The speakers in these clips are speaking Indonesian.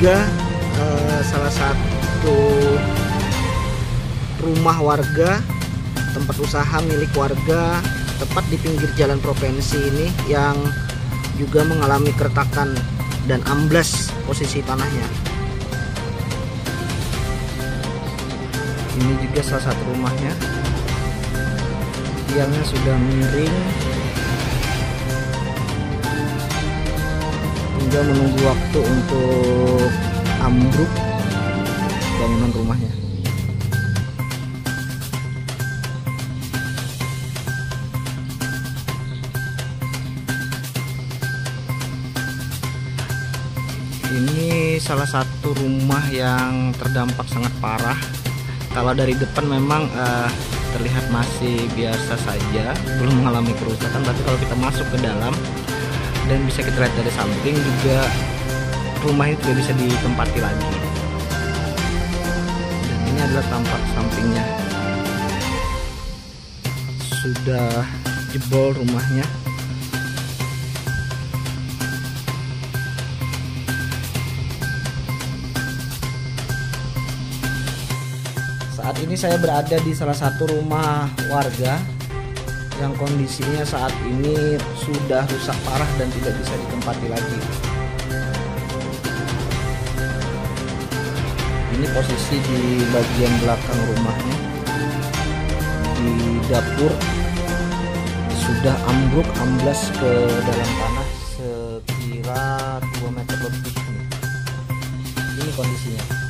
juga uh, salah satu rumah warga tempat usaha milik warga tepat di pinggir jalan provinsi ini yang juga mengalami keretakan dan amblas posisi tanahnya. Ini juga salah satu rumahnya. Tiangnya sudah miring tinggal menunggu waktu untuk ambruk bangunan rumahnya. Ini salah satu rumah yang terdampak sangat parah. Kalau dari depan memang uh, terlihat masih biasa saja belum mengalami kerusakan. Tapi kalau kita masuk ke dalam dan bisa kita lihat dari samping juga rumah itu tidak bisa ditempati lagi. Dan ini adalah tampak sampingnya. Sudah jebol rumahnya. Saat ini saya berada di salah satu rumah warga yang kondisinya saat ini sudah rusak parah dan tidak bisa ditempati lagi. Ini posisi di bagian belakang rumahnya. Di dapur sudah ambruk amblas ke dalam tanah sekira 2 meter lebih. Ini kondisinya.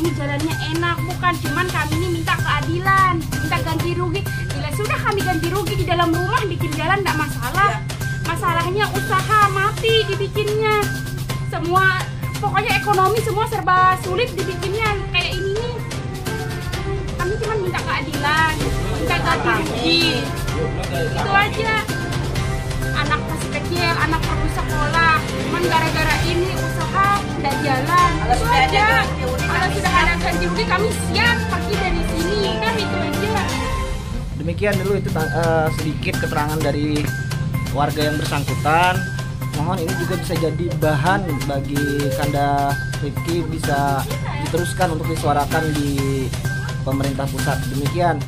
ini jalannya enak bukan. Cuman kami ini minta keadilan minta ganti rugi. Bila sudah kami ganti rugi di dalam rumah bikin jalan tidak masalah. Masalahnya usaha mati dibikinnya. Semua pokoknya ekonomi semua serba sulit dibikinnya. Kayak ini nih. Kami cuma minta keadilan minta ganti rugi. Itu aja. Anak masih kecil anak perlu sekolah. Cuman gara-gara ini usaha tidak jalan. Itu aja siap pergi dari sini. Kan itu aja demikian dulu itu uh, sedikit keterangan dari warga yang bersangkutan. Mohon ini juga bisa jadi bahan bagi Kanda Rifki bisa diteruskan untuk disuarakan di pemerintah pusat. Demikian